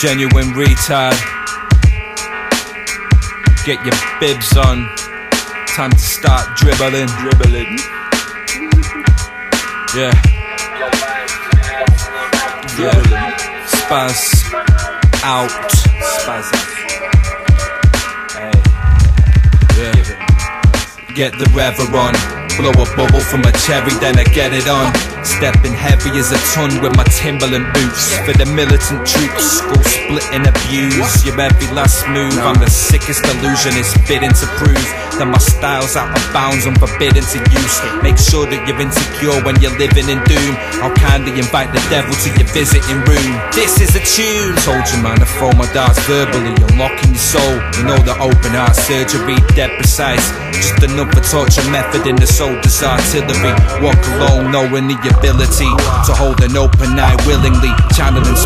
Genuine retard. Get your bibs on. Time to start dribbling. Dribbling. Yeah. Yeah. Spaz out. Spaz out. Hey. Yeah. Get the rever on. Blow a bubble from a cherry, then I get it on. Stepping heavy as a ton with my Timberland boots. For the militant troops, skull splitting abuse. Your every last move, I'm the sickest illusionist Bidding to prove that my style's out of bounds and forbidden to use. Make sure that you're insecure when you're living in doom. I'll kindly invite the devil to your visiting room. This is a tune. Told you man, I throw my darts verbally Unlocking your soul, you know the open heart surgery Dead precise, just another torture method in the soldier's artillery Walk alone knowing the ability to hold an open eye willingly. Channeling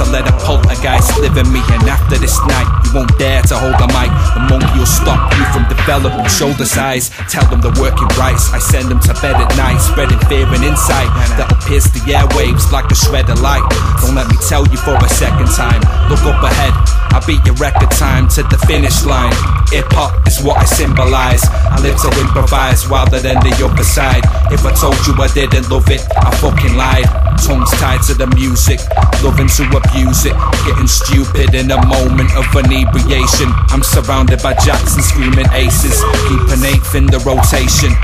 to let a poltergeist live in me. And after this night, you won't dare to hold a mic. The monkey will stop you from developing shoulder size. Tell them the working rights. I send them to bed at night, spreading fear and insight that'll pierce the airwaves like a shred of light. Don't let me tell you for a second time. Look up ahead. I beat your record time to the finish line. Hip hop is what I symbolize. I live to improvise rather than the other side. If I told you I didn't love it, I fucking lied. Tongues tied to the music, loving to abuse it. Getting stupid in a moment of inebriation. I'm surrounded by Jackson screaming aces. Keep an eighth in the rotation.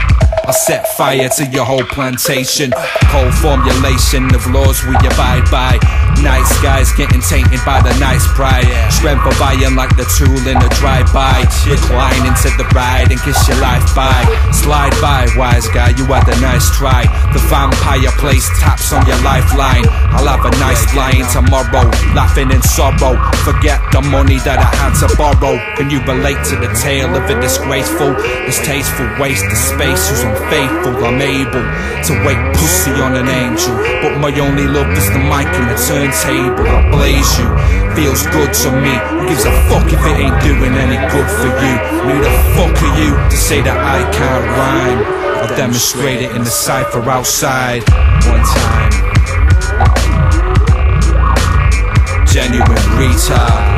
I set fire to your whole plantation. Cold formulation of laws we abide by. Nice guys getting tainted by the nice pride. Strength of iron like the tool in a drive-by. Recline into the ride and kiss your life by. Slide by, wise guy, you had a nice try. The vampire place taps on your lifeline. I'll have a nice line tomorrow, laughing in sorrow. Forget the money that I had to borrow. Can you relate to the tale of a disgraceful, distasteful waste of space who's unfaithful? I'm able to wait pussy on an angel, but my only love is the mic and the turntable. I blaze you, feels good to me. Who gives a fuck if it ain't doing any good for you? Who the fuck are you to say that I can't rhyme? I'll demonstrate it in the cipher outside one time. Genuine retards.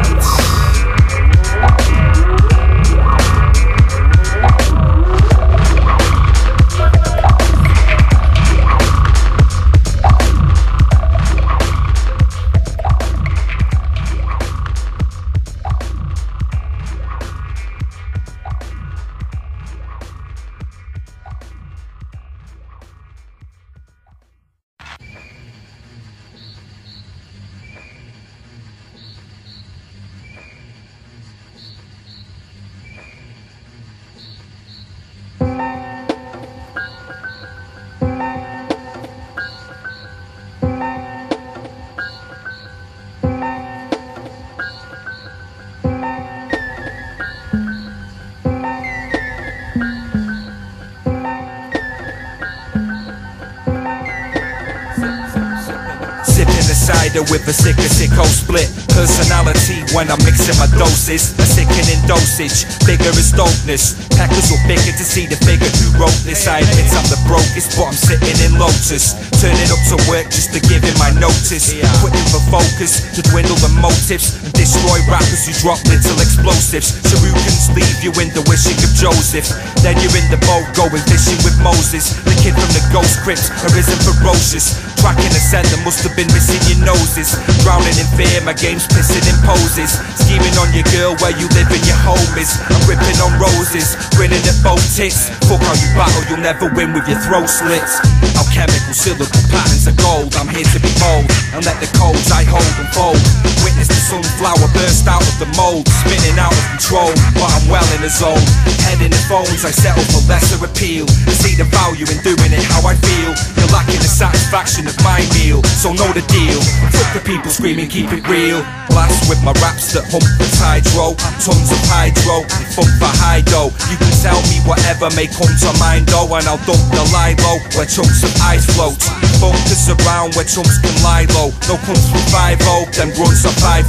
Cider with a sick a sicko split Personality when I'm mixing my doses. A sickening dosage, bigger is dopeness. Packers will bigger to see the figure who wrote this. I admit I'm the brokest but I'm sitting in Lotus. Turning up to work just to give him my notice. Quitting for focus to dwindle the motives. And destroy rappers who drop little explosives. Cherukans leave you in the wishing of Joseph? Then you're in the boat going fishing with Moses. The kid from the ghost crypt arisen ferocious. Tracking scent that must have been missing your noses. Drowning in fear, my game's pissing in poses. Scheming on your girl where you live in your home is. I'm ripping on roses, grinning at both tits. Fuck how you battle, you'll never win with your throat slits. Alchemical silicon patterns of gold. I'm here to be bold and let the codes I hold unfold. Witness the sunflower burst out of the mold Spinning out of control, but I'm well in the zone. Head in the phones, I settle for lesser appeal. See the value in doing it how I feel. You're lacking the satisfaction of my meal So know the deal. Fuck the people screaming, keep it real Blast with my raps that hump the hydro Tons of hydro, funk for hydro. You can tell me whatever may come to mind though And I'll dump the lilo where chunks of ice float. Bunkers around where chunks can lie low No comes from 5 them grunts are 5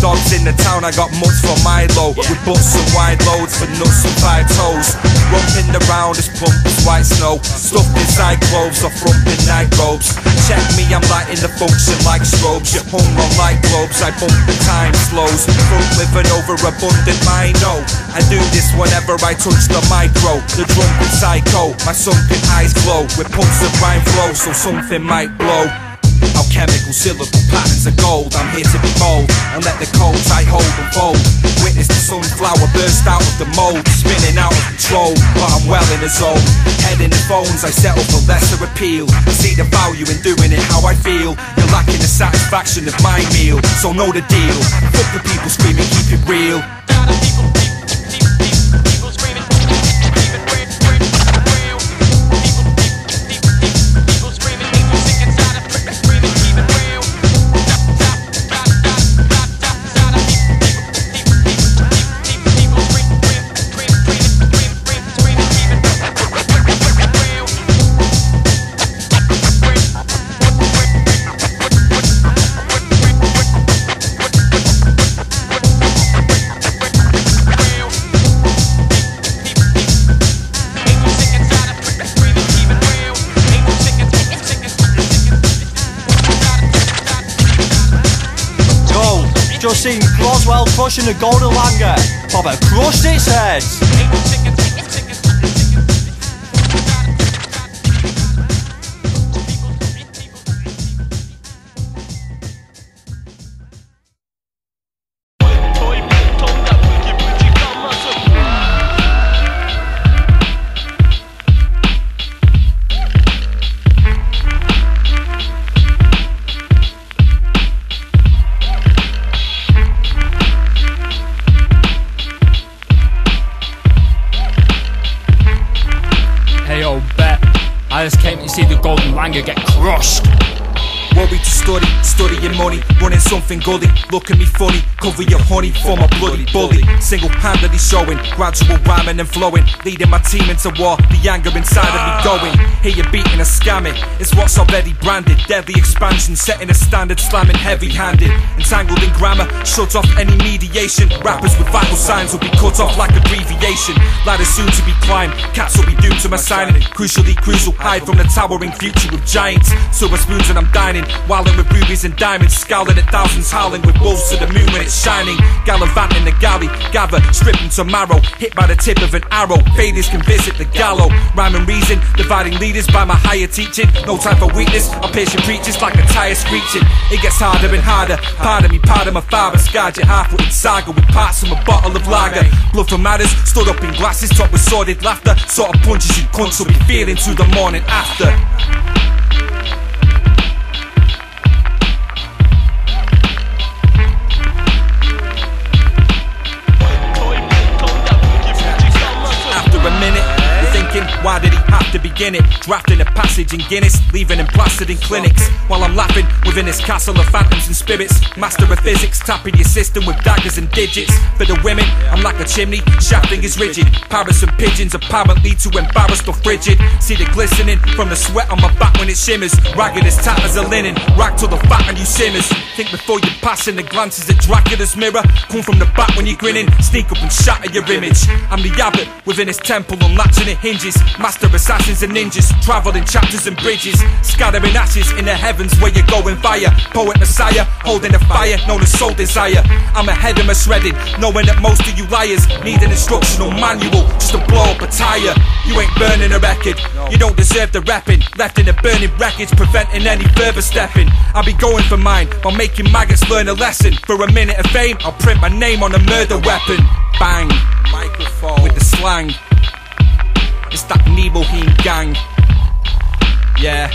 Dogs in the town, I got mutts for Milo. With butts and wide loads for nuts and five toes. Rumping around as plump as white snow. Stuffed inside clothes or frumping night robes. Check me, I'm lighting the function like strobes. You're hung on light globes I bump the time slows. Front with an overabundant mind, no. I do this whenever I touch the micro. The drunken psycho, my sunken eyes glow with pulse of rhyme flow, so something might blow. Alchemical syllable patterns of gold. I'm here to be bold and let the codes I hold unfold. Witness the sunflower burst out of the mold, spinning out of control. But I'm well in the zone. Head in the phones, I settle for lesser appeal. See the value in doing it how I feel. You're lacking the satisfaction of my meal, so know the deal. Fuck the people screaming, keep it real. Crushing the Golden Langur. Papa crushed its head. Ross. Worried to study, studying money, running something gully. Look at me funny, cover your honey for my bloody bully. Single handedly showing, gradual rhyming and flowing. Leading my team into war, the anger inside of me going. Here you're beating a scamming, it's what's already branded. Deadly expansion, setting a standard, slamming heavy handed. Entangled in grammar, shut off any mediation. Rappers with vital signs will be cut off like abbreviation. Ladder soon to be climbed, cats will be doomed to my signing. Crucially, will hide from the towering future of giants. Silver spoons and I'm dining, wilding with rubies and diamonds, scowling at thousands, howling with wolves to the moon when it's shining. Gallivanting the galley, gather, stripping to marrow, hit by the tip of an arrow. Faders can visit the gallow, rhyme and reason, dividing leaders by my higher teaching. No time for weakness, I patient preachers like a tire screeching. It gets harder and harder. Pardon me, pardon my father, scarred your half-witted saga with parts from a bottle of lager. Blood for matters, stood up in glasses, topped with sordid laughter. Sort of punches you cunts will be feeling to the morning. After why did he have to begin it? Drafting a passage in Guinness, leaving him plastered in clinics. While I'm laughing within his castle of phantoms and spirits. Master of physics, tapping your system with daggers and digits. For the women, I'm like a chimney, shafting is rigid. Parrots and pigeons, apparently too embarrassed or frigid. See the glistening from the sweat on my back when it shimmers. Ragged as tatters of linen, rack till the fat and you simmers. Think before you pass in the glances at Dracula's mirror. Come from the back when you're grinning, sneak up and shatter your image. I'm the abbot within his temple, unlatching the hinges. Master assassins and ninjas, traveling chapters and bridges. Scattering ashes in the heavens where you're going fire. Poet messiah, holding a fire known as soul desire. I'm ahead of my shredded, knowing that most of you liars need an instructional manual just to blow up a tire. You ain't burning a record, you don't deserve the repping. Left in a burning wreckage, preventing any further stepping. I'll be going for mine by making maggots learn a lesson. For a minute of fame, I'll print my name on a murder weapon. Bang, microphone with the slang. It's that Nibelheim gang. Yeah.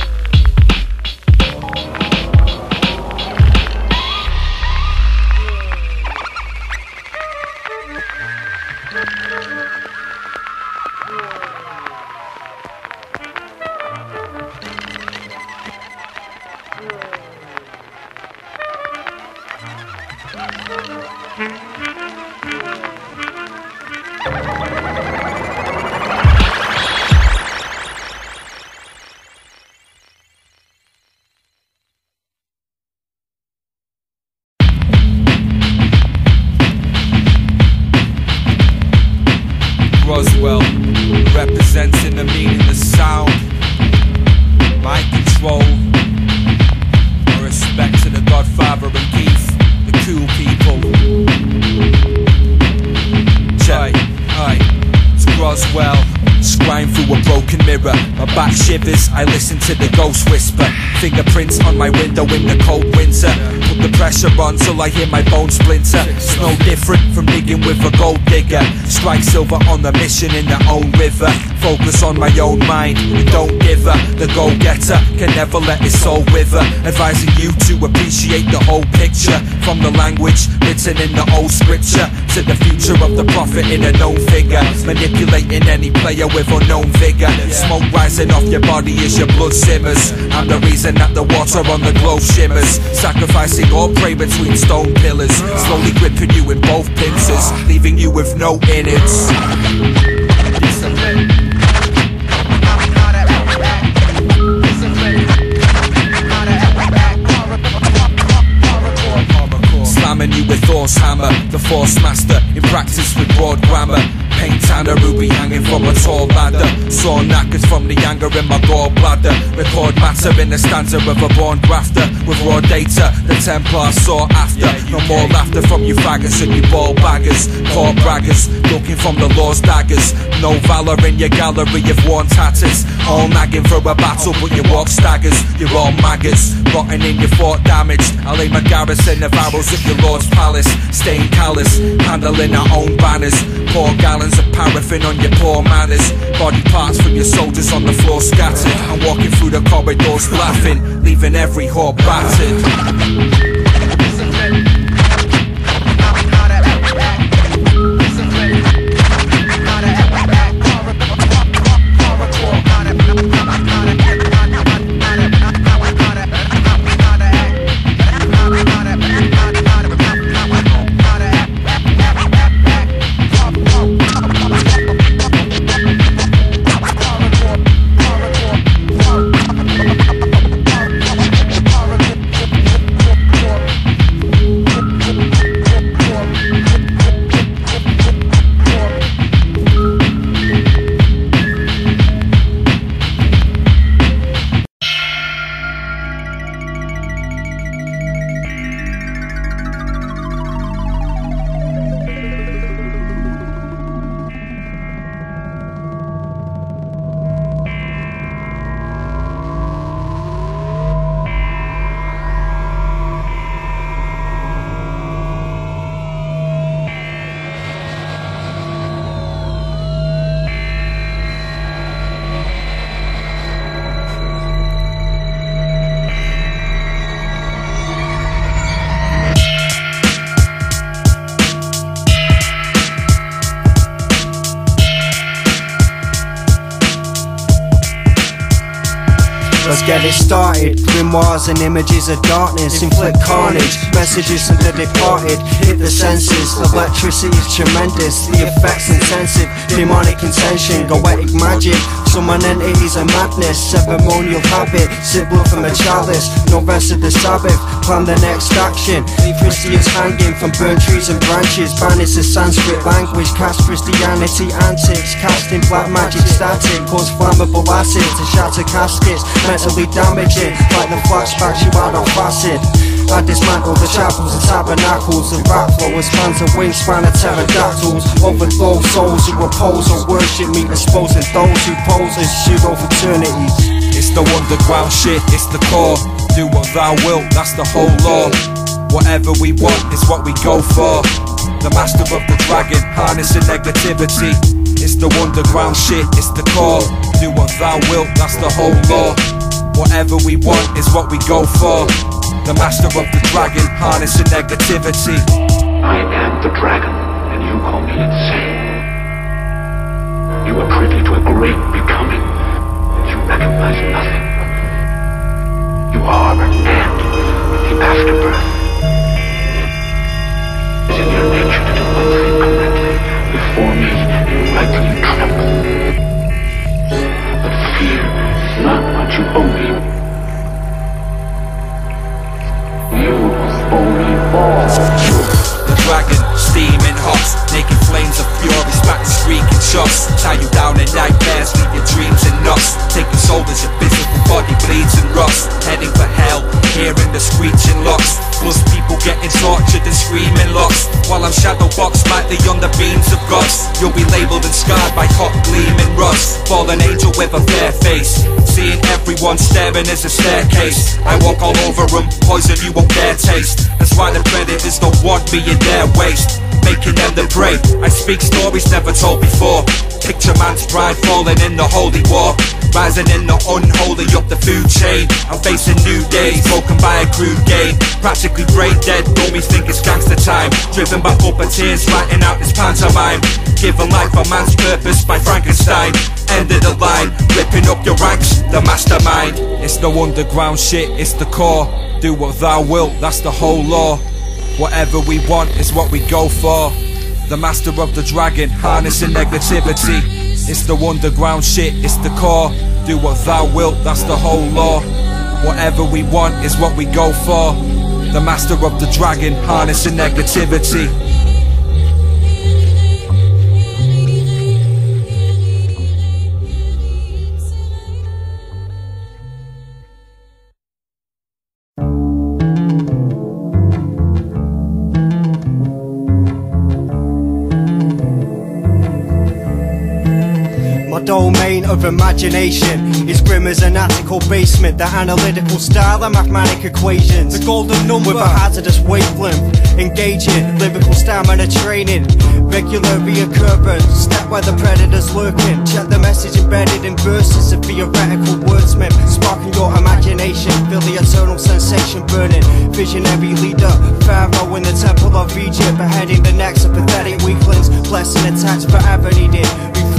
Back shivers, I listen to the ghost whisper. Fingerprints on my window in the cold winter. Put the pressure on till I hear my bones splinter. It's no different from digging with a gold digger. Strike silver on the mission in their own river. Focus on my own mind and don't give her. The go getter can never let his soul wither. Advising you to appreciate the whole picture. From the language written in the old scripture to the future of the prophet in a known figure. Manipulating any player with unknown vigor. Smoke rising off your body as your blood simmers. I'm the reason that the water on the globe shimmers. Sacrificing all prey between stone pillars. Slowly gripping you in both pincers, leaving you with no innards. Slamming you with Thor's hammer, the force master in practice with broad grammar. Paint and a ruby hanging from a tall ladder. Saw knackers from the anger in my gallbladder. Record matter in the stanza of a born grafter. With raw data, the Templars saw after. No more laughter from you faggots and you ball baggers. Court braggers, looking from the law's daggers. No valor in your gallery of worn tatters. All nagging for a battle, but you walk staggers. You're all maggots, rotting in your fort damaged. I lay my garrison of arrows at your lord's palace. Staying callous, handling our own banners. Pour gallons of paraffin on your poor manners. Body parts from your soldiers on the floor scattered. I'm walking through the corridors laughing, leaving every whore battered. It started. Grimoires and images of darkness, inflict carnage. Messages from the departed hit the senses. Electricity is tremendous, the effects intensive. Demonic intention, goetic magic. Summon entities of madness, ceremonial habit. Sip blood from a chalice, no rest of the Sabbath. Plan the next action. Christians hanging from burnt trees and branches. Banish the Sanskrit language, cast Christianity antics. Casting black magic static, cause flammable acid to shatter caskets. Mentally damaging, like the flashbacks you had on facet. I dismantle the chapels and tabernacles The rap flow expands a wingspan of pterodactyls Overthrow souls who oppose or worship me Exposing those who pose as pseudo fraternities It's the underground shit, it's the core. Do what thou wilt, that's the whole law. Whatever we want is what we go for. The master of the dragon, harnessing negativity. It's the underground shit, it's the core. Do what thou wilt, that's the whole law. Whatever we want is what we go for. The master of the dragon, harnessing negativity. I am the dragon, and you call me insane. You are privy to a great becoming, and you recognize nothing. You are and the afterbirth. It is in your nature to do one thing correctly. Before me, you rightly tremble. But fear is not what you owe me. Shots Tie you down in nightmares, leave your dreams in knots Take your soul as your physical body bleeds and rots Heading for hell, hearing the screeching locks. Plus people getting tortured and screaming locks. While I'm shadow boxed lightly on the beams of gods. You'll be labelled and scarred by hot gleaming rods. Fallen angel with a fair face. Seeing everyone staring as a staircase. I walk all over them, poison you won't dare taste. That's why the predators don't want me in their waste making them the prey. I speak stories never told before. Picture man's pride falling in the holy war. Rising in the unholy up the food chain. I'm facing new days, broken by a crude game. Practically brain dead, don't think it's gangster time. Driven by upper tears, writing out this pantomime. Given life a man's purpose by Frankenstein. End of the line, ripping up your ranks, the mastermind. It's no underground shit, it's the core. Do what thou wilt, that's the whole law. Whatever we want is what we go for. The master of the dragon, harnessing negativity. It's the underground shit, it's the core. Do what thou wilt, that's the whole law. Whatever we want is what we go for. The master of the dragon, harnessing negativity. Of imagination is grim as an attical basement. The analytical style of mathematic equations. The golden number with a hazardous wavelength. Engaging lyrical stamina training. Regular reoccurrence. Step where the predator's lurking. Check the message embedded in verses of theoretical wordsmith. Sparking your imagination. Feel the eternal sensation burning. Visionary leader. Pharaoh in the temple of Egypt. Beheading the necks of pathetic weaklings. Blessing attacks forever needed.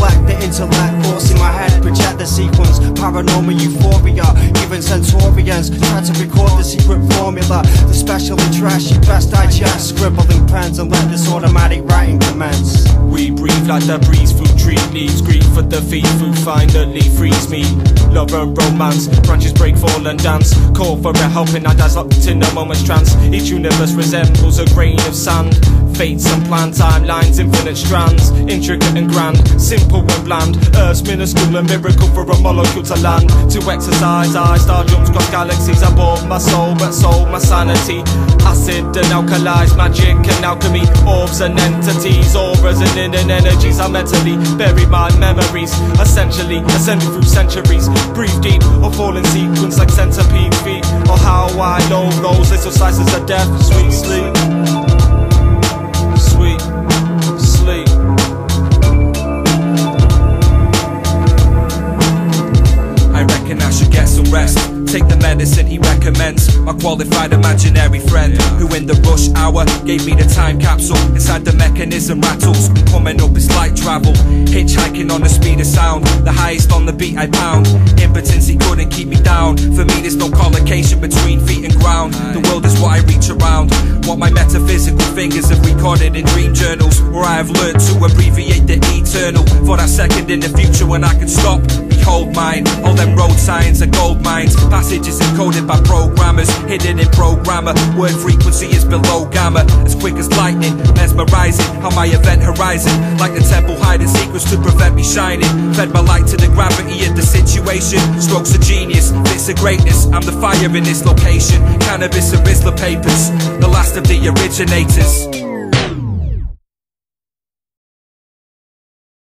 Reflect the intellect force in my head, project the sequence, paranormal euphoria. Even centaurians try to record the secret formula. The special interest you best digest, scribbling pens and let this automatic writing commence. We breathe like the breeze through tree leaves. Grief for the defeat who finally frees me. Love and romance, branches break, fall and dance. Call for a helping hand as locked in a moment's trance. Each universe resembles a grain of sand. Fates and plan timelines, infinite strands, intricate and grand, simple and bland. Earth's minuscule and miracle for a molecule to land. To exercise, I star jumps across galaxies. I bought my soul, but sold my sanity. Acid and alkalies, magic and alchemy, orbs and entities, auras and inner energies. I mentally bury my memories, essentially ascending through centuries. Breathe deep or fall in sequence like centipede feet. Or how I know those little slices of death, sweet sleep. Medicine he recommends. My qualified imaginary friend, who in the rush hour gave me the time capsule. Inside the mechanism rattles, coming up is light travel. Hitchhiking on the speed of sound, the highest on the beat I pound. Impotence he couldn't keep me down. For me, there's no collocation between feet and ground. The world is what I reach around. What my metaphysical fingers have recorded in dream journals, where I have learned to abbreviate the eternal. For that second in the future when I can stop behold mine. All them road signs are gold mines. Passages encoded by programmers, hidden in programmer. Word frequency is below gamma. As quick as lightning, mesmerizing. On my event horizon, like the temple hiding secrets to prevent me shining. Fed my light to the gravity of the situation. Strokes of genius, bits of greatness. I'm the fire in this location. Cannabis and Rizla papers, the last of the originators.